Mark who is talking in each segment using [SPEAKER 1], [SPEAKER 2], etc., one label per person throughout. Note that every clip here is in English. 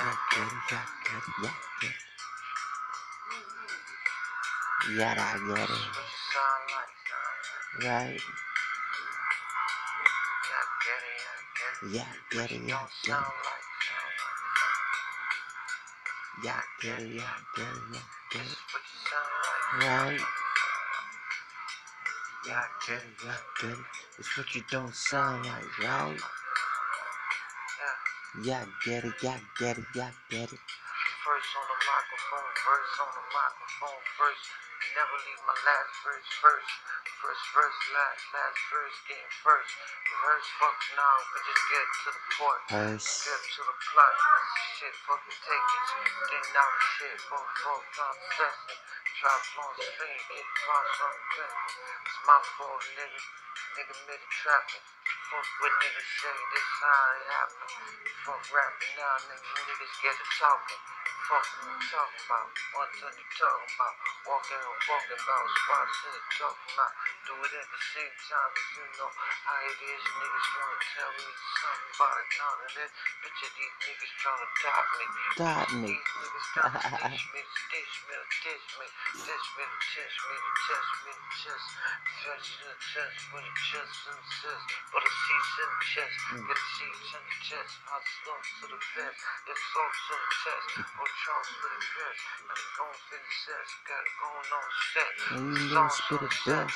[SPEAKER 1] Yeah, get it, yeah, I get it. Right? Yeah, get it, yeah, get it. Yeah, get it, yeah, get it, yeah, get it. Right? Yeah, get it, yeah, get it. It's what you don't sound like, right? Yeah, get it, yeah, get it, yeah, get it.
[SPEAKER 2] First the first on the microphone, first. Never leave my last verse first. First verse, last, last verse, getting first. Rehearse, fuck now, we just get to the point.
[SPEAKER 1] Hearse.
[SPEAKER 2] Get to the plot. Shit, fucking take it. Getting out of shit, fuck, fuck, not stressing. Trap on spin, get cross on the. It's my fault, nigga. Nigga made it trapping. Fuck what niggas say, this how it happen. Fuck rapping now, nigga, niggas get to talking. Fuck what you talking about, what are you talking about? Walking and walking about spots in the talking about. Do it at the same time, cause you know how it is. Niggas wanna tell me something about it, none of this. Picture these niggas trying to top me.
[SPEAKER 1] Stop me.
[SPEAKER 2] These niggas trying to dish me, dish me, dish me, dish me, test me, test me, test. Test in the chest, with a chest in the chest, but a seats in the chest, get seats in the chest. I slump to the vest, it's all to the chest,
[SPEAKER 1] Ain't
[SPEAKER 2] even
[SPEAKER 1] gonna spit
[SPEAKER 2] a
[SPEAKER 1] that.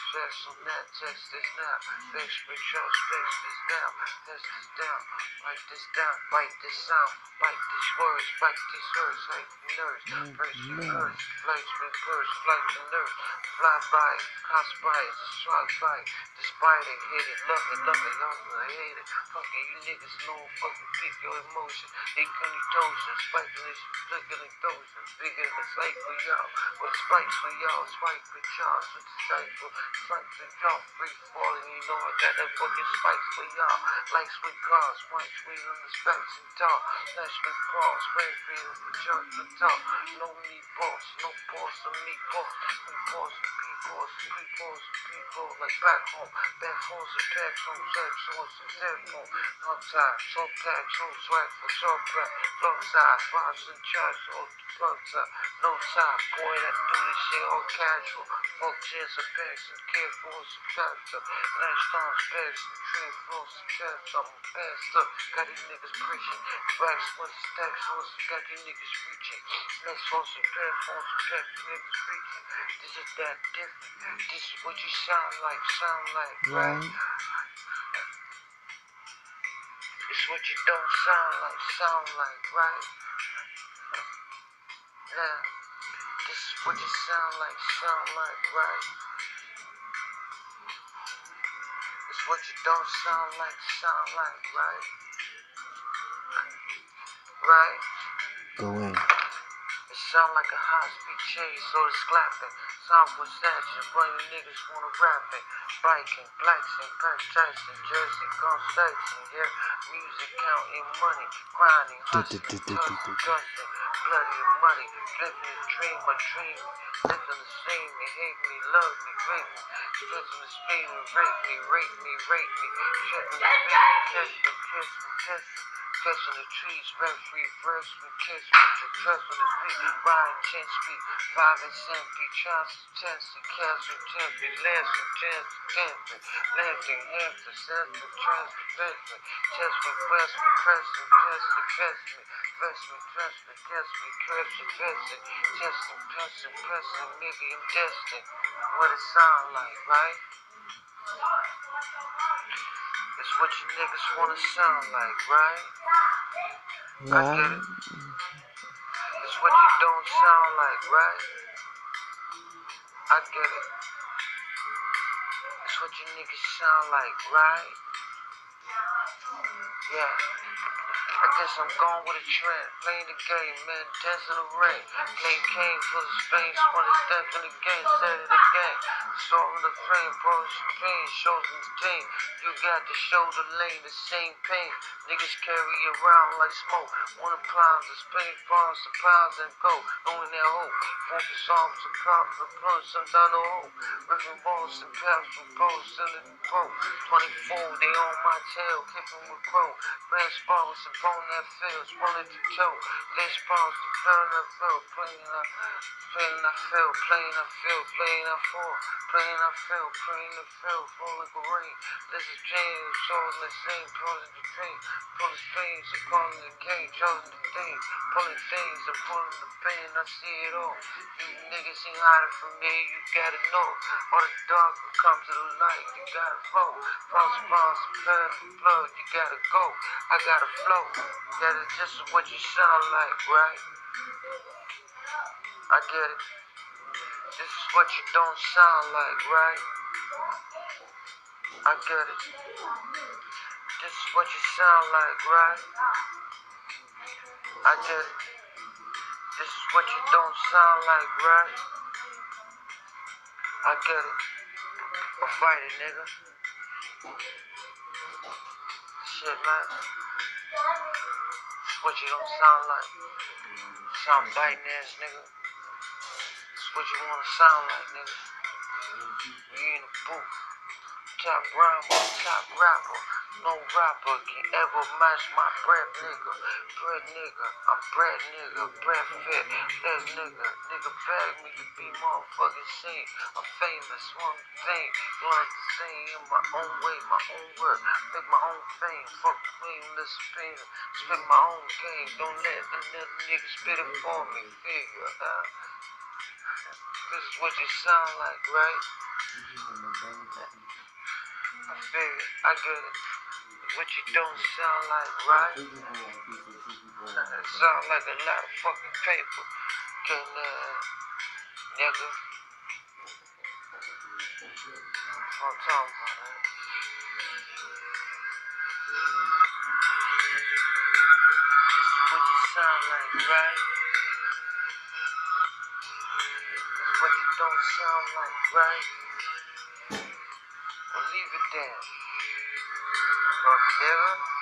[SPEAKER 2] Sex on that, sex on that, text this now. Fix me, trust, fix this down, test this down, write this down, write this sound, write these words, write these words, like nerves,
[SPEAKER 1] Mm,
[SPEAKER 2] first you
[SPEAKER 1] no.
[SPEAKER 2] curse, flights me first, flight to nerves, fly by, pass by, strike by, despite it, hate it, love it, love it, love it, I hate it, fuck it, you niggas know fucking pick your emotion, they couldn't toast, spiking this, flicking and dosing, bigger than for y'all, what spikes for y'all, spike for y'all, with the cycle, like to jump, free falling, you know I got that fucking spice for y'all. Like sweet cars, white sweet on the specs and talk. Let's be cross, red beat on the jump to talk. No me boss, no boss on me boss. We boss we people, we people, like back home. Back home's a pack, home, sex, home's a dead home. Outside, so tax, home, swag for short breath. Long side, vibes and charge, all the drugs, no time. Boy, that do this shit all casual. Fuck, cheers, a bags for some factor, nice times, packs and tree for some I'm faster, got these niggas preaching, what's the stacks, what's got these niggas reaching, next some pair, on some niggas preaching, this is that different, this is what you sound like, sound like, right?
[SPEAKER 1] Right?
[SPEAKER 2] It's what you don't sound like, sound like, right? Now, this is what you sound like, sound like, right? What you don't sound like, sound like, right? Right?
[SPEAKER 1] Go in.
[SPEAKER 2] Sound like a high speed chase, so it's clapping. Sound for snatching, but you niggas wanna rap it. Biking, blacksing, Perk Tyson, Jersey, gun yeah. Music counting money, grinding, hustling, bloody muddy. Living a dream, a dream. Living the same, me, hate me, love me, rape me. Stretching the speed rape me, rape me, rape me. Speed, kiss me, kiss me, kiss me. Catching the trees, referee, verse me, kiss me, to trust on the street, Ryan, 10 speed, 5 and 10 feet, chance, chance, cancel, 10 feet, lance, and chance, cancel, landing, hamster, sense, and trans, investment, chest me, breast me, press me, press me, press me, press me, press me, press me, press me, press me, chest and press and press and maybe I'm destined. What it sound like, right? It's what you niggas wanna sound like, right?
[SPEAKER 1] Right?
[SPEAKER 2] It's what you don't sound like, right? I get it. It's what you niggas sound like, right? Yeah. Guess I'm going with a trend. Playing the game, man, dancing the ring. Playing game for the space when it's death in the game. Set it again. Solving the frame, bros, pain, shows in the team. You got to show the lane, the same pain. Niggas carry around like smoke. Wanna pounds, the spinning farms, the pounds and go. Knowing their hope. Arms, the crowd, the blood, sometimes no hope. Ripping balls and paps with posts in the boat. 24, they on my tail, kicking with crow. toe. Red sparks upon that field, swollen to toe. Red sparks to burn that field, playing I, playing I feel, playing I feel, playing I fall, playing I feel, playing I feel, falling rain. This is James, souls the same, pulling the train, pulling strings, I'm the cage, chosen the thing, pulling things, I'm pulling the pain, I see it all. You niggas ain't hiding from me, you gotta know. All the dark will come to the light, you gotta flow. False bombs, blood, blood, you gotta go. I gotta flow. That is just what you sound like, right? I get it. This is what you don't sound like, right? I get it. This is what you sound like, right? I get it. This is what you don't sound like, right? I get it. A fighter, nigga. Shit, man. What you don't sound like. Sound biting ass, nigga. This is what you wanna sound like, nigga. You in the booth. Top rhymer, top rapper. No rapper can ever match my breath, nigga. Bread nigga, I'm bread nigga, bread fit. That nigga, nigga bag me to be motherfucking seen. I'm famous, one thing. Want to sing in my own way, my own word. Make my own fame. Fuck the queen, listen, spin. Spit my own game. Don't let another nigga spit it for me. Figure, uh. This is what you sound like, right? I feel it. I get it. What you don't sound like, right? It sound like a lot of fucking paper. Can, uh, nigga. I'm talking about, man. This is what you sound like, right? What you don't sound like, right? Well, leave it there. Nigga.